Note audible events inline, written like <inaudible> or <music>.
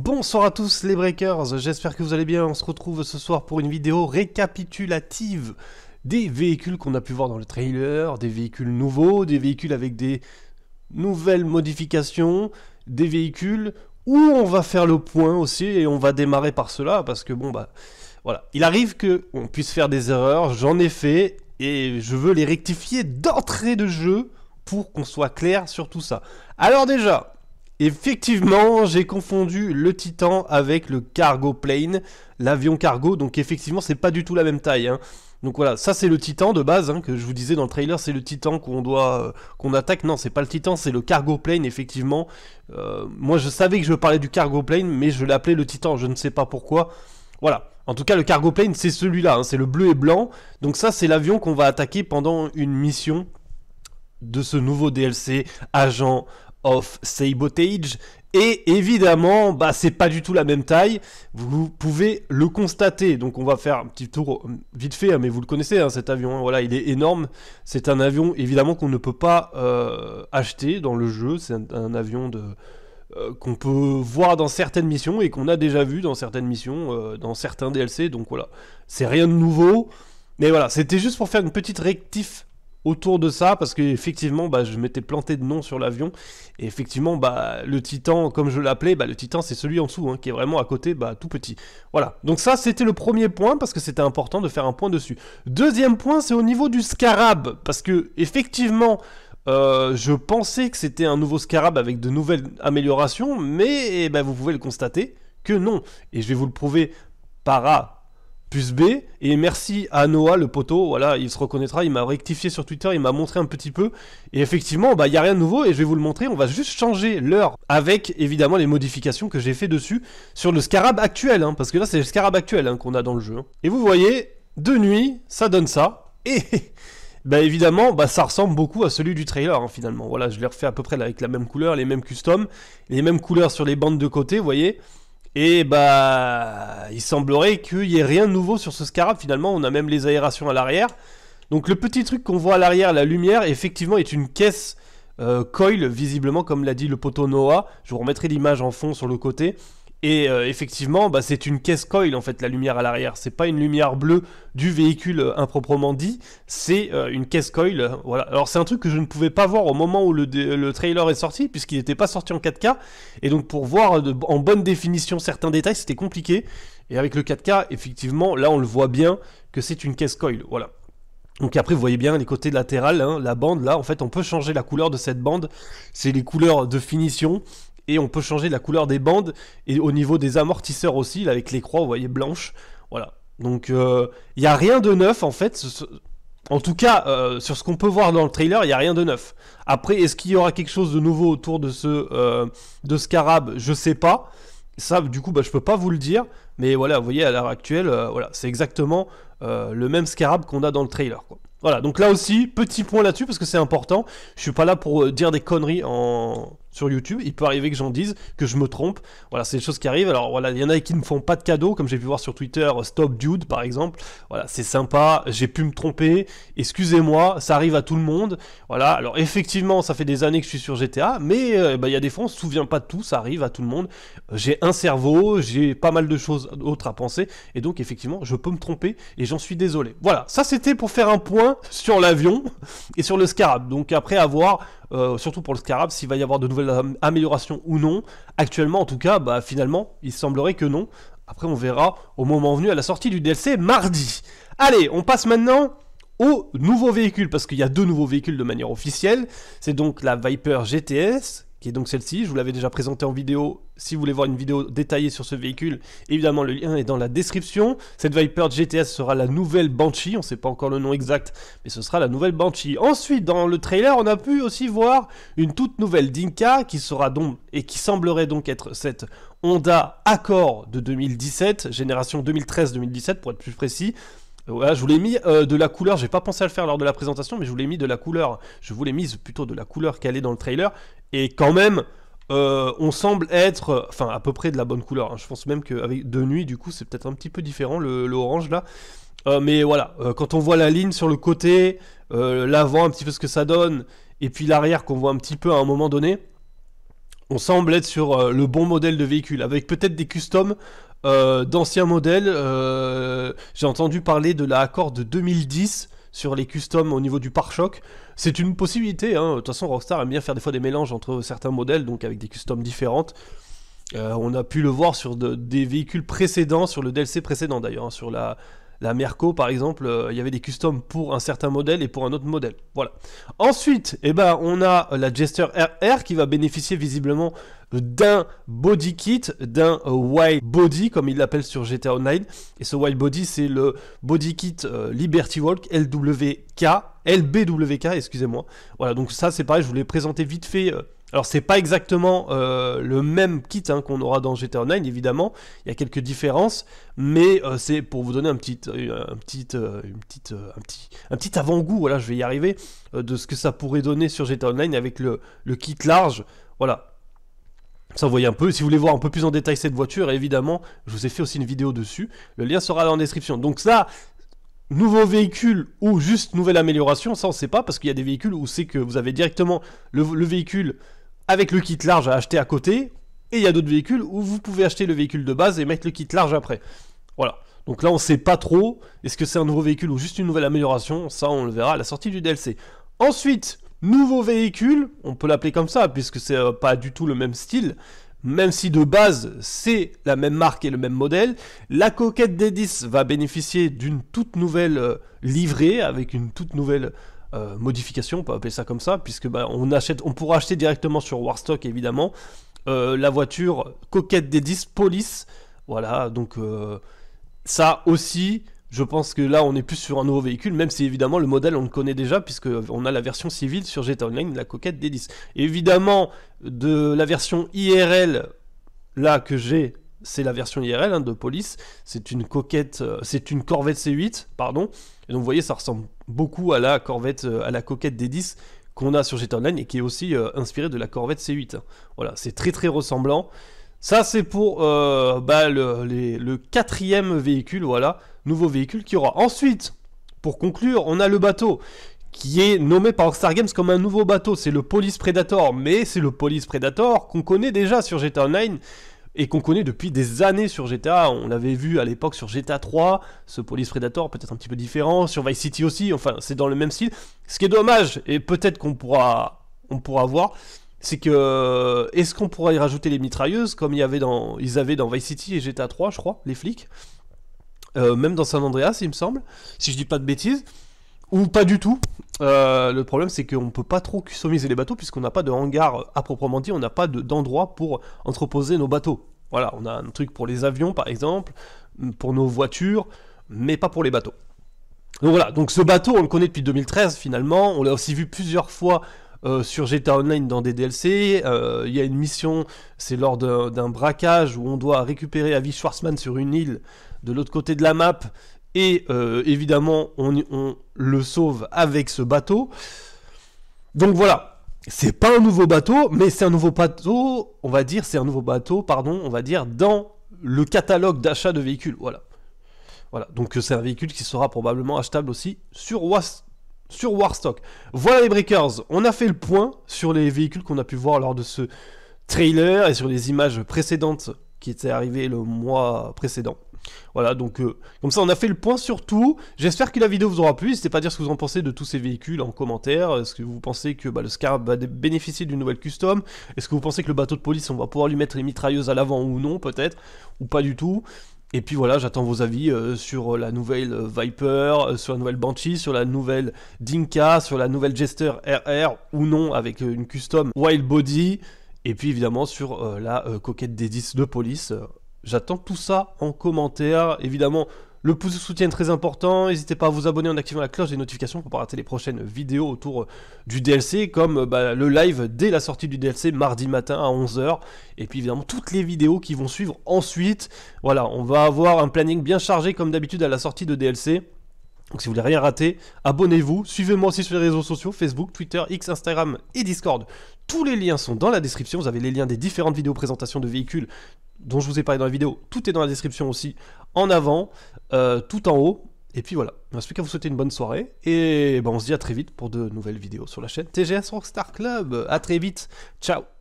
Bonsoir à tous les breakers, j'espère que vous allez bien, on se retrouve ce soir pour une vidéo récapitulative des véhicules qu'on a pu voir dans le trailer, des véhicules nouveaux, des véhicules avec des nouvelles modifications, des véhicules où on va faire le point aussi et on va démarrer par cela parce que bon bah voilà, il arrive que on puisse faire des erreurs, j'en ai fait et je veux les rectifier d'entrée de jeu pour qu'on soit clair sur tout ça. Alors déjà, Effectivement, j'ai confondu le Titan avec le cargo plane, l'avion cargo. Donc effectivement, c'est pas du tout la même taille. Hein. Donc voilà, ça c'est le Titan de base hein, que je vous disais dans le trailer, c'est le Titan qu'on doit euh, qu'on attaque. Non, c'est pas le Titan, c'est le cargo plane. Effectivement, euh, moi je savais que je parlais du cargo plane, mais je l'appelais le Titan. Je ne sais pas pourquoi. Voilà. En tout cas, le cargo plane, c'est celui-là. Hein, c'est le bleu et blanc. Donc ça, c'est l'avion qu'on va attaquer pendant une mission de ce nouveau DLC Agent of Sabotage. Et évidemment, bah, c'est pas du tout la même taille. Vous pouvez le constater. Donc, on va faire un petit tour euh, vite fait, hein, mais vous le connaissez, hein, cet avion. Hein. voilà, il est énorme. C'est un avion, évidemment, qu'on ne peut pas euh, acheter dans le jeu. C'est un, avion de euh, qu'on peut voir dans certaines missions et qu'on a déjà vu dans certaines missions, dans certains DLC. Donc voilà, c'est rien de nouveau. Mais voilà, c'était juste pour faire une petite rectif autour de ça parce qu'effectivement bah, je m'étais planté de nom sur l'avion. Et effectivement bah, le titan comme je l'appelais bah, le titan c'est celui en dessous hein, qui est vraiment à côté bah, tout petit. Voilà. Donc ça c'était le premier point parce que c'était important de faire un point dessus. Deuxième point c'est au niveau du scarab parce que effectivement euh, je pensais que c'était un nouveau scarab avec de nouvelles améliorations mais eh ben, vous pouvez le constater que non. Et je vais vous le prouver par A plus B. Et merci à Noah, le poteau, voilà, il se reconnaîtra, il m'a rectifié sur Twitter, il m'a montré un petit peu. Et effectivement, bah, il n'y a rien de nouveau et je vais vous le montrer. On va juste changer l'heure avec évidemment les modifications que j'ai fait dessus sur le scarab actuel, hein, parce que là c'est le scarab actuel hein, qu'on a dans le jeu. Hein. Et vous voyez, de nuit, ça donne ça. Et <laughs> bah évidemment, bah, ça ressemble beaucoup à celui du trailer finalement. Voilà, je l'ai refait à peu près avec la même couleur, les mêmes customs, les mêmes couleurs sur les bandes de côté, vous voyez. Et bah, il semblerait qu'il n'y ait rien de nouveau sur ce Scarab. Finalement, on a même les aérations à l'arrière. Donc le petit truc qu'on voit à l'arrière, la lumière, effectivement, est une caisse euh, coil, visiblement, comme l'a dit le poteau Noah. Je vous remettrai l'image en fond sur le côté. Et euh, effectivement, bah, c'est une caisse coil en fait la lumière à l'arrière. C'est pas une lumière bleue du véhicule euh, improprement dit, c'est euh, une caisse coil. voilà. Alors c'est un truc que je ne pouvais pas voir au moment où le, trailer est sorti, puisqu'il n'était pas sorti en 4K. Et donc pour voir en bonne définition certains détails, c'était compliqué. Et avec le 4K, effectivement, là on le voit bien que c'est une caisse coil. Voilà. Donc après, vous voyez bien les côtés latérales, hein, la bande là, en fait, on peut changer la couleur de cette bande. C'est les couleurs de finition et on peut changer la couleur des bandes et au niveau des amortisseurs aussi, avec les croix, vous voyez, blanches. Voilà. Donc, il euh, n'y a rien de neuf en fait. En tout cas, euh, sur ce qu'on peut voir dans le trailer, il n'y a rien de neuf. Après, est-ce qu'il y aura quelque chose de nouveau autour de ce euh, Scarab? Je sais pas. Ça, du coup, bah, je peux pas vous le dire. Mais voilà, vous voyez, à l'heure actuelle, voilà, c'est exactement le même Scarab qu'on a dans le trailer. Voilà, donc là aussi, petit point là-dessus parce que c'est important. Je suis pas là pour dire des conneries en sur YouTube. Il peut arriver que j'en dise, que je me trompe. Voilà, c'est des choses qui arrivent. Alors voilà, il y en a qui ne font pas de cadeaux, comme j'ai pu voir sur Twitter, Stop Dude par exemple. Voilà, c'est sympa, j'ai pu me tromper. Excusez-moi, ça arrive à tout le monde. Voilà, alors effectivement, ça fait des années que je suis sur GTA, mais euh, bah, il y a des fois, on se souvient pas de tout, ça arrive à tout le monde. J'ai un cerveau, j'ai pas mal de choses autres à penser, et donc effectivement, je peux me tromper, et j'en suis désolé. Voilà, ça c'était pour faire un point sur l'avion et sur le Scarab. Donc après avoir euh, surtout pour le Scarab, s'il va y avoir de nouvelles améliorations ou non. Actuellement, en tout cas, bah, finalement, il semblerait que non. Après, on verra au moment venu à la sortie du DLC mardi. Allez, on passe maintenant au nouveau véhicule, parce qu'il y a deux nouveaux véhicules de manière officielle. C'est donc la Viper GTS, qui est donc celle-ci. Je vous l'avais déjà présentée en vidéo. Si vous voulez voir une vidéo détaillée sur ce véhicule, évidemment le lien est dans la description. Cette Viper GTS sera la nouvelle Banshee. On ne sait pas encore le nom exact, mais ce sera la nouvelle Banshee. Ensuite, dans le trailer, on a pu aussi voir une toute nouvelle Dinka qui sera donc et qui semblerait donc être cette Honda Accord de 2017, génération 2013-2017 pour être plus précis. Voilà, je vous l'ai mis euh, de la couleur, j'ai pas pensé à le faire lors de la présentation, mais je vous l'ai mis de la couleur, je vous l'ai mise plutôt de la couleur qu'elle est dans le trailer, et quand même, euh, on semble être, enfin à peu près de la bonne couleur, hein. je pense même qu'avec de nuit, du coup, c'est peut-être un petit peu différent, le, orange là, euh, mais voilà, quand on voit la ligne sur le côté, l'avant, un petit peu ce que ça donne, et puis l'arrière qu'on voit un petit peu à un moment donné, on semble être sur le bon modèle de véhicule, avec peut-être des customs euh, d'anciens modèles. Euh, j'ai entendu parler de la Accord de 2010 sur les customs au niveau du pare-choc. C'est une possibilité, hein. de toute façon Rockstar aime bien faire des fois des mélanges entre certains modèles, donc avec des customs différentes. on a pu le voir sur des véhicules précédents, sur le DLC précédent d'ailleurs, hein, sur la, la Merco, par exemple, euh, il y avait des customs pour un certain modèle et pour un autre modèle. Voilà. Ensuite, eh ben, on a la Jester RR qui va bénéficier visiblement d'un body kit, d'un wild body, comme il l'appelle sur GTA Online. Et ce wild body, c'est le body kit euh, Liberty Walk LWK, LBWK, excusez-moi. Voilà, donc ça, c'est pareil, je voulais présenter vite fait. Euh, alors c'est pas exactement euh, le même kit hein, qu'on aura dans GTA Online évidemment, il y a quelques différences, mais euh, c'est pour vous donner un petit, euh, un petit, un petit, un petit avant-goût, voilà, je vais y arriver, de ce que ça pourrait donner sur GTA Online avec le, le kit large, voilà. Ça vous voyez un peu, si vous voulez voir un peu plus en détail cette voiture, évidemment, je vous ai fait aussi une vidéo dessus, le lien sera dans la description. Donc ça, nouveau véhicule ou juste nouvelle amélioration, ça on sait pas parce qu'il y a des véhicules où c'est que vous avez directement le véhicule avec le kit large à acheter à côté. Et il y a d'autres véhicules où vous pouvez acheter le véhicule de base et mettre le kit large après. Voilà. Donc là, on sait pas trop. Est-ce que c'est un nouveau véhicule ou juste une nouvelle amélioration? Ça, on le verra à la sortie du DLC. Ensuite, nouveau véhicule. On peut l'appeler comme ça, puisque c'est euh, pas du tout le même style. Même si de base, c'est la même marque et le même modèle. La coquette D10 va bénéficier d'une toute nouvelle euh, livrée, avec une toute nouvelle euh, modification, on peut appeler ça comme ça, puisque bah, on, achète, on pourra acheter directement sur Warstock évidemment euh, la voiture coquette des 10 Police. Voilà, donc euh, ça aussi, je pense que là on est plus sur un nouveau véhicule, même si évidemment le modèle on le connaît déjà, puisque on a la version civile sur GTA Online, la coquette des 10. évidemment, de la version IRL, là que j'ai c'est la version IRL hein, de police. C'est une coquette, euh, c'est une Corvette C8, pardon. Et donc vous voyez, ça ressemble beaucoup à la Corvette, euh, à la coquette des 10 qu'on a sur GTA Online et qui est aussi euh, inspirée de la Corvette C8. Hein. Voilà, c'est très très ressemblant. Ça c'est pour bah, le, quatrième véhicule, voilà, nouveau véhicule qui aura. Ensuite, pour conclure, on a le bateau qui est nommé par Star Games comme un nouveau bateau. C'est le Police Predator, mais c'est le Police Predator qu'on connaît déjà sur GTA Online et qu'on connaît depuis des années sur GTA. On l'avait vu à l'époque sur GTA 3, ce Police Predator peut-être un petit peu différent, sur Vice City aussi, enfin c'est dans le même style. Ce qui est dommage, et peut-être qu'on pourra, on pourra voir, c'est que est-ce qu'on pourra y rajouter les mitrailleuses comme il y avait dans, ils avaient dans Vice City et GTA 3, je crois, les flics, euh, même dans San Andreas, il me semble, si je dis pas de bêtises. Ou pas du tout. Euh, le problème, c'est qu'on ne peut pas trop customiser les bateaux puisqu'on n'a pas de hangar à proprement dit, on n'a pas d'endroit pour entreposer nos bateaux. Voilà, on a un truc pour les avions par exemple, pour nos voitures, mais pas pour les bateaux. Donc voilà, donc ce bateau, on le connaît depuis 2013 finalement, on l'a aussi vu plusieurs fois euh, sur GTA Online dans des DLC. Euh, il y a une mission, c'est lors d'un braquage où on doit récupérer Avi Schwarzman sur une île de l'autre côté de la map et euh, évidemment, on, le sauve avec ce bateau. Donc voilà, c'est pas un nouveau bateau, mais c'est un nouveau bateau, on va dire, c'est un nouveau bateau, pardon, on va dire, dans le catalogue d'achat de véhicules. Voilà. Voilà, donc c'est un véhicule qui sera probablement achetable aussi sur, sur Warstock. Voilà les breakers, on a fait le point sur les véhicules qu'on a pu voir lors de ce trailer et sur les images précédentes qui étaient arrivées le mois précédent. Voilà, donc euh, comme ça on a fait le point sur tout. J'espère que la vidéo vous aura plu. N'hésitez pas à dire ce que vous en pensez de tous ces véhicules en commentaire. Est-ce que vous pensez que bah, le Scarab va bénéficier d'une nouvelle custom? Est-ce que vous pensez que le bateau de police, on va pouvoir lui mettre les mitrailleuses à l'avant ou non peut-être? Ou pas du tout? Et puis voilà, j'attends vos avis euh, sur la nouvelle euh, Viper, sur la nouvelle Banshee, sur la nouvelle Dinka, sur la nouvelle Jester RR ou non avec une custom Wild Body. Et puis évidemment sur la coquette des 10 de police. J'attends tout ça en commentaire. Évidemment, le pouce de soutien est très important. N'hésitez pas à vous abonner en activant la cloche des notifications pour pas rater les prochaines vidéos autour du DLC, comme bah, le live dès la sortie du DLC mardi matin à 11h. Et puis évidemment, toutes les vidéos qui vont suivre ensuite. Voilà, on va avoir un planning bien chargé comme d'habitude à la sortie de DLC. Donc si vous voulez rien rater, abonnez-vous, suivez-moi aussi sur les réseaux sociaux, Facebook, Twitter, X, Instagram et Discord. Tous les liens sont dans la description, vous avez les liens des différentes vidéos présentations de véhicules dont je vous ai parlé dans la vidéo, tout est dans la description aussi, en avant, euh, tout en haut. Et puis voilà, il ne reste vous souhaiter une bonne soirée. Et ben, on se dit à très vite pour de nouvelles vidéos sur la chaîne TGS Rockstar Club. A très vite, ciao